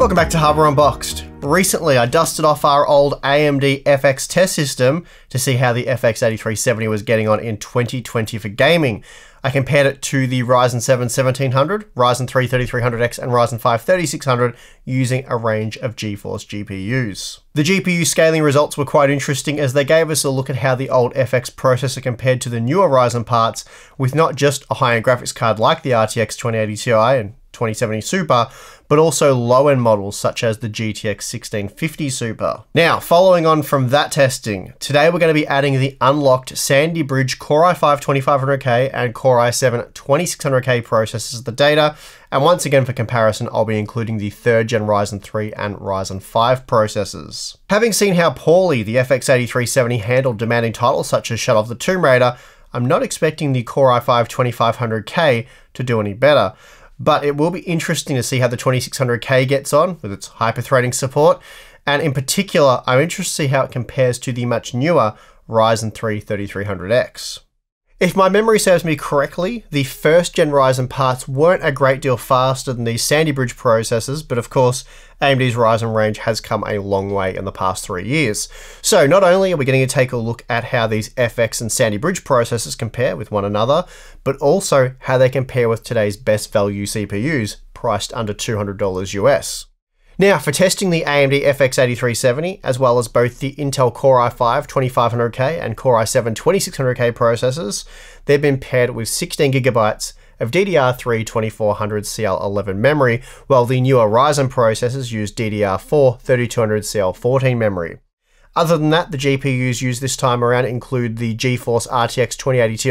Welcome back to Hardware Unboxed. Recently, I dusted off our old AMD FX test system to see how the FX8370 was getting on in 2020 for gaming. I compared it to the Ryzen 7 1700, Ryzen 3 3300X, and Ryzen 5 3600 using a range of GeForce GPUs. The GPU scaling results were quite interesting as they gave us a look at how the old FX processor compared to the newer Ryzen parts with not just a high-end graphics card like the RTX 2080 Ti and 2070 Super, but also low-end models such as the GTX 1650 Super. Now, following on from that testing, today we're going to be adding the unlocked Sandy Bridge Core i5 2500K and Core i7 2600K processors to the data, and once again for comparison, I'll be including the 3rd gen Ryzen 3 and Ryzen 5 processors. Having seen how poorly the FX8370 handled demanding titles such as Shadow of the Tomb Raider, I'm not expecting the Core i5 2500K to do any better but it will be interesting to see how the 2600K gets on with its hyper-threading support, and in particular, I'm interested to see how it compares to the much newer Ryzen 3 3300X. If my memory serves me correctly, the first gen Ryzen parts weren't a great deal faster than these Sandy Bridge processors, but of course, AMD's Ryzen range has come a long way in the past three years. So not only are we getting to take a look at how these FX and Sandy Bridge processors compare with one another, but also how they compare with today's best value CPUs, priced under $200 US. Now, for testing the AMD FX8370, as well as both the Intel Core i5 2500K and Core i7 2600K processors, they've been paired with 16GB of DDR3 2400 CL11 memory, while the newer Ryzen processors use DDR4 3200 CL14 memory. Other than that, the GPUs used this time around include the GeForce RTX 2080 Ti,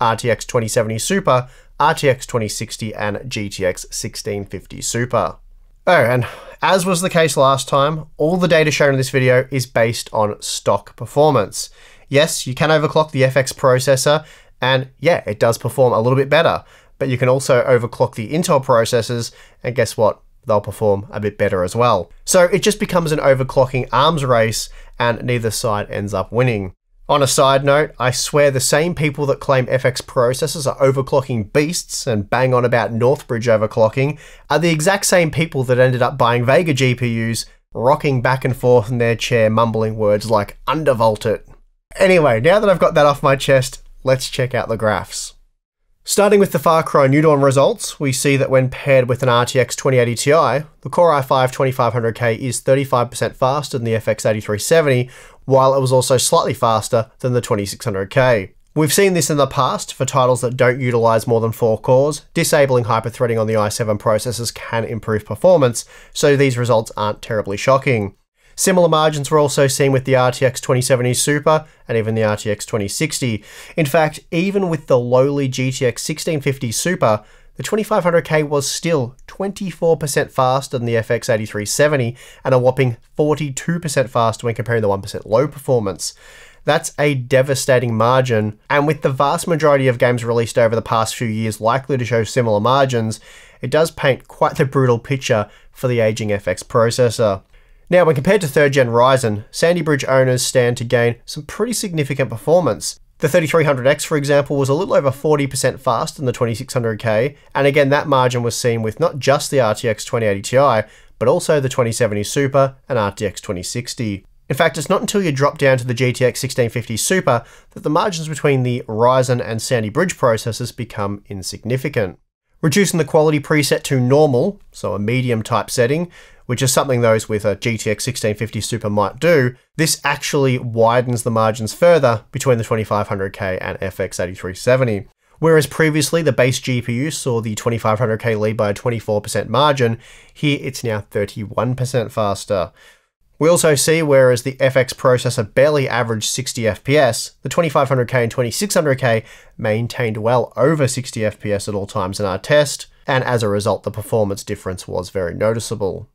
RTX 2070 Super, RTX 2060, and GTX 1650 Super. Oh, and as was the case last time, all the data shown in this video is based on stock performance. Yes, you can overclock the FX processor, and yeah, it does perform a little bit better, but you can also overclock the Intel processors, and guess what? They'll perform a bit better as well. So it just becomes an overclocking arms race, and neither side ends up winning. On a side note, I swear the same people that claim FX processors are overclocking beasts and bang on about Northbridge overclocking are the exact same people that ended up buying Vega GPUs, rocking back and forth in their chair mumbling words like undervolt it. Anyway, now that I've got that off my chest, let's check out the graphs. Starting with the Far Cry New Dawn results, we see that when paired with an RTX 2080 Ti, the Core i5 2500K is 35% faster than the FX 8370, while it was also slightly faster than the 2600K. We've seen this in the past for titles that don't utilize more than 4 cores. Disabling hyperthreading on the i7 processors can improve performance, so these results aren't terribly shocking. Similar margins were also seen with the RTX 2070 Super and even the RTX 2060. In fact, even with the lowly GTX 1650 Super, the 2500K was still 24% faster than the FX 8370 and a whopping 42% faster when comparing the 1% low performance. That's a devastating margin, and with the vast majority of games released over the past few years likely to show similar margins, it does paint quite the brutal picture for the aging FX processor. Now, when compared to 3rd gen Ryzen, Sandy Bridge owners stand to gain some pretty significant performance. The 3300X, for example, was a little over 40% faster than the 2600K, and again, that margin was seen with not just the RTX 2080 Ti, but also the 2070 Super and RTX 2060. In fact, it's not until you drop down to the GTX 1650 Super that the margins between the Ryzen and Sandy Bridge processors become insignificant. Reducing the quality preset to normal, so a medium type setting, which is something those with a GTX 1650 Super might do, this actually widens the margins further between the 2500K and FX 8370. Whereas previously the base GPU saw the 2500K lead by a 24% margin, here it's now 31% faster. We also see whereas the FX processor barely averaged 60 FPS, the 2500K and 2600K maintained well over 60 FPS at all times in our test, and as a result the performance difference was very noticeable.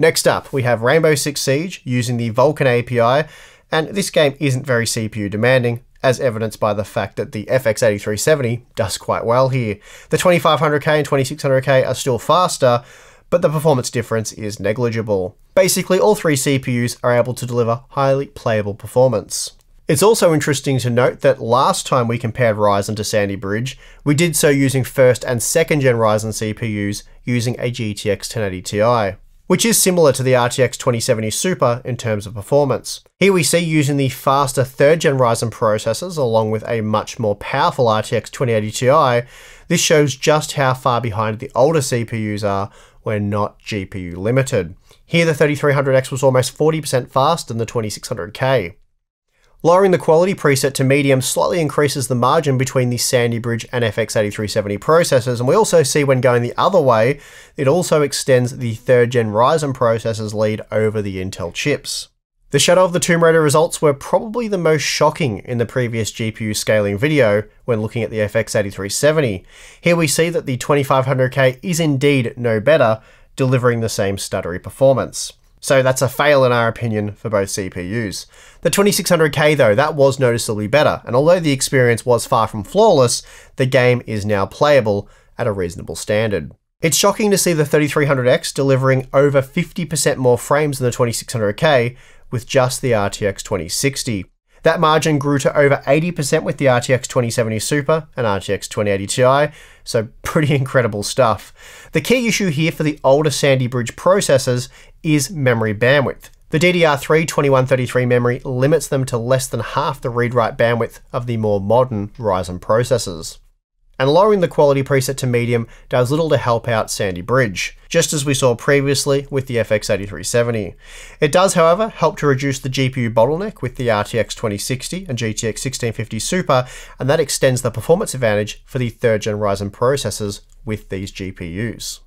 Next up, we have Rainbow Six Siege using the Vulkan API, and this game isn't very CPU demanding, as evidenced by the fact that the FX8370 does quite well here. The 2500K and 2600K are still faster, but the performance difference is negligible. Basically, all three CPUs are able to deliver highly playable performance. It's also interesting to note that last time we compared Ryzen to Sandy Bridge, we did so using first and second gen Ryzen CPUs using a GTX 1080 Ti. Which is similar to the RTX 2070 Super in terms of performance. Here we see using the faster 3rd gen Ryzen processors along with a much more powerful RTX 2080 Ti, this shows just how far behind the older CPUs are when not GPU limited. Here the 3300X was almost 40% faster than the 2600K. Lowering the quality preset to medium slightly increases the margin between the Sandy Bridge and FX8370 processors, and we also see when going the other way, it also extends the 3rd gen Ryzen processors lead over the Intel chips. The Shadow of the Tomb Raider results were probably the most shocking in the previous GPU scaling video when looking at the FX8370. Here we see that the 2500K is indeed no better, delivering the same stuttery performance. So that's a fail in our opinion for both CPUs. The 2600K though, that was noticeably better, and although the experience was far from flawless, the game is now playable at a reasonable standard. It's shocking to see the 3300X delivering over 50% more frames than the 2600K with just the RTX 2060. That margin grew to over 80% with the RTX 2070 Super and RTX 2080 Ti, so pretty incredible stuff. The key issue here for the older Sandy Bridge processors is memory bandwidth. The DDR3 2133 memory limits them to less than half the read-write bandwidth of the more modern Ryzen processors and lowering the quality preset to medium does little to help out Sandy Bridge, just as we saw previously with the FX8370. It does, however, help to reduce the GPU bottleneck with the RTX 2060 and GTX 1650 Super, and that extends the performance advantage for the 3rd gen Ryzen processors with these GPUs.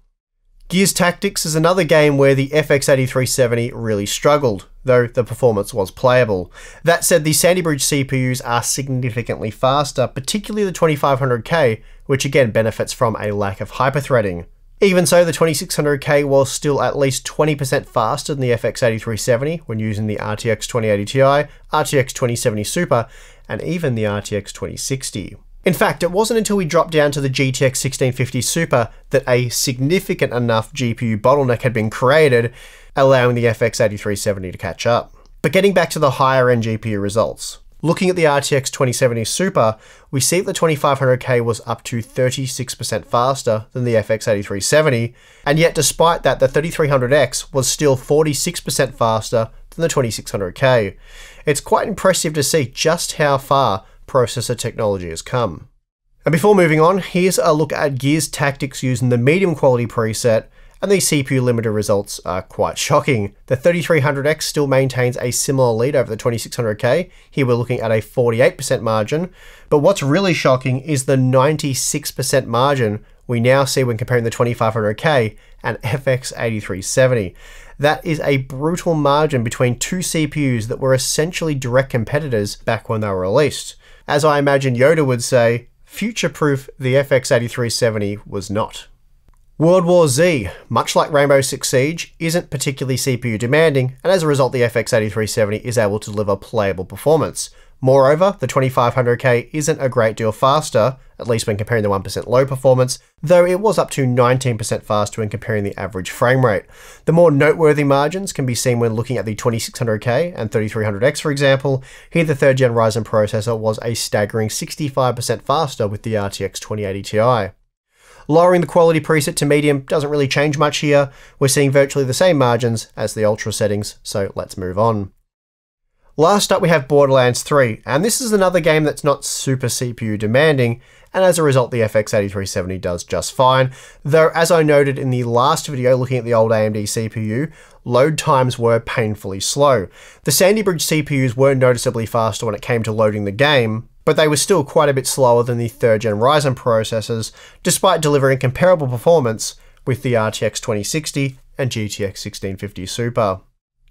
Gears Tactics is another game where the FX8370 really struggled, though the performance was playable. That said, the Sandy Bridge CPUs are significantly faster, particularly the 2500K, which again benefits from a lack of hyperthreading. Even so, the 2600K was still at least 20% faster than the FX8370 when using the RTX 2080 Ti, RTX 2070 Super, and even the RTX 2060. In fact, it wasn't until we dropped down to the GTX 1650 Super that a significant enough GPU bottleneck had been created, allowing the FX 8370 to catch up. But getting back to the higher end GPU results. Looking at the RTX 2070 Super, we see that the 2500K was up to 36% faster than the FX 8370, and yet despite that, the 3300X was still 46% faster than the 2600K. It's quite impressive to see just how far processor technology has come. And before moving on, here's a look at Gears tactics using the medium quality preset, and these CPU limiter results are quite shocking. The 3300X still maintains a similar lead over the 2600K, here we're looking at a 48% margin, but what's really shocking is the 96% margin we now see when comparing the 2500K and FX8370. That is a brutal margin between two CPUs that were essentially direct competitors back when they were released. As I imagine Yoda would say, future proof the FX8370 was not. World War Z, much like Rainbow Six Siege, isn't particularly CPU demanding, and as a result, the FX8370 is able to deliver playable performance. Moreover, the 2500K isn't a great deal faster, at least when comparing the 1% low performance, though it was up to 19% faster when comparing the average frame rate. The more noteworthy margins can be seen when looking at the 2600K and 3300X for example. Here the 3rd gen Ryzen processor was a staggering 65% faster with the RTX 2080 Ti. Lowering the quality preset to medium doesn't really change much here, we're seeing virtually the same margins as the ultra settings, so let's move on. Last up we have Borderlands 3, and this is another game that's not super CPU demanding, and as a result the FX8370 does just fine, though as I noted in the last video looking at the old AMD CPU, load times were painfully slow. The Sandy Bridge CPUs were noticeably faster when it came to loading the game, but they were still quite a bit slower than the 3rd gen Ryzen processors, despite delivering comparable performance with the RTX 2060 and GTX 1650 Super.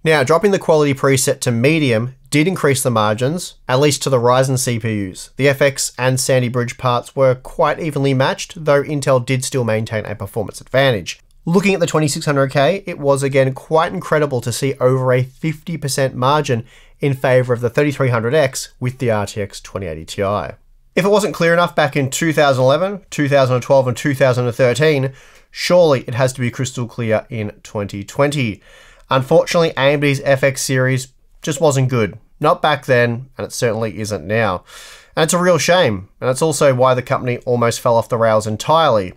Now, dropping the quality preset to medium did increase the margins, at least to the Ryzen CPUs. The FX and Sandy Bridge parts were quite evenly matched, though Intel did still maintain a performance advantage. Looking at the 2600K, it was again quite incredible to see over a 50% margin in favour of the 3300X with the RTX 2080 Ti. If it wasn't clear enough back in 2011, 2012 and 2013, surely it has to be crystal clear in 2020. Unfortunately, AMD's FX series just wasn't good. Not back then, and it certainly isn't now. And it's a real shame, and it's also why the company almost fell off the rails entirely.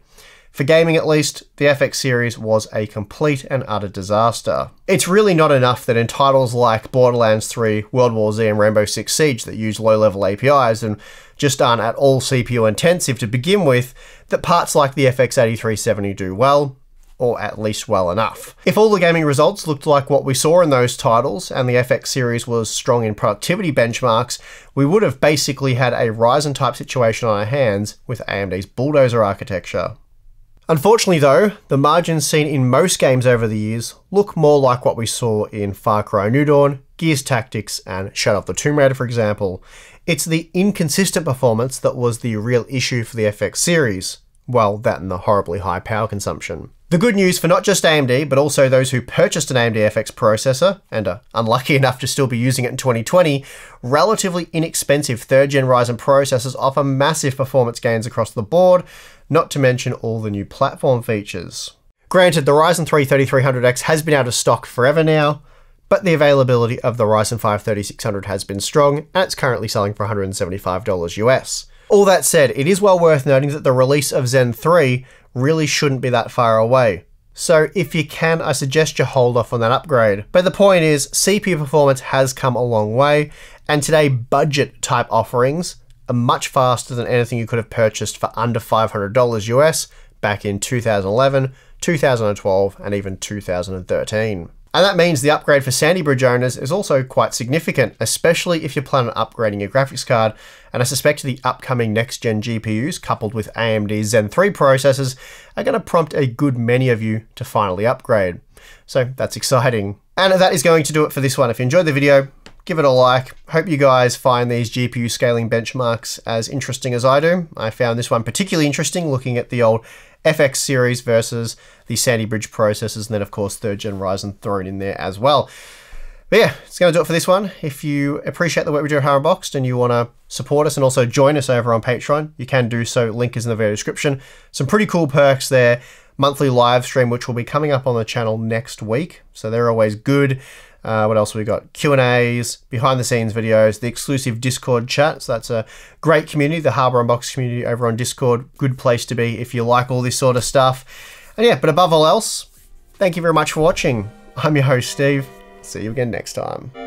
For gaming at least, the FX series was a complete and utter disaster. It's really not enough that in titles like Borderlands 3, World War Z, and Rainbow Six Siege that use low level APIs and just aren't at all CPU intensive to begin with, that parts like the FX8370 do well, or at least well enough. If all the gaming results looked like what we saw in those titles, and the FX series was strong in productivity benchmarks, we would have basically had a Ryzen type situation on our hands with AMD's Bulldozer architecture. Unfortunately though, the margins seen in most games over the years look more like what we saw in Far Cry New Dawn, Gears Tactics, and Shadow of the Tomb Raider for example. It's the inconsistent performance that was the real issue for the FX series. Well, that and the horribly high power consumption. The good news for not just AMD, but also those who purchased an AMD FX processor and are unlucky enough to still be using it in 2020, relatively inexpensive third gen Ryzen processors offer massive performance gains across the board, not to mention all the new platform features. Granted, the Ryzen 3 3300X has been out of stock forever now, but the availability of the Ryzen 5 3600 has been strong, and it's currently selling for $175 US. All that said, it is well worth noting that the release of Zen 3 really shouldn't be that far away. So if you can, I suggest you hold off on that upgrade. But the point is, CPU performance has come a long way, and today budget type offerings are much faster than anything you could have purchased for under $500 US back in 2011, 2012, and even 2013. And that means the upgrade for Sandy Bridge owners is also quite significant, especially if you plan on upgrading your graphics card. And I suspect the upcoming next gen GPUs, coupled with AMD Zen 3 processors, are going to prompt a good many of you to finally upgrade. So that's exciting. And that is going to do it for this one. If you enjoyed the video, give it a like. Hope you guys find these GPU scaling benchmarks as interesting as I do. I found this one particularly interesting looking at the old FX series versus the Sandy Bridge processors, and then of course third gen Ryzen thrown in there as well. But yeah, it's going to do it for this one. If you appreciate the work we do at Hardware Unboxed and you want to support us and also join us over on Patreon, you can do so. Link is in the video description. Some pretty cool perks there. Monthly live stream, which will be coming up on the channel next week. So they're always good. Uh, what else we got? Q and A's, behind the scenes videos, the exclusive Discord chat. So that's a great community, the Hardware Unboxed community over on Discord. Good place to be if you like all this sort of stuff. And yeah, but above all else, thank you very much for watching. I'm your host Steve. See you again next time.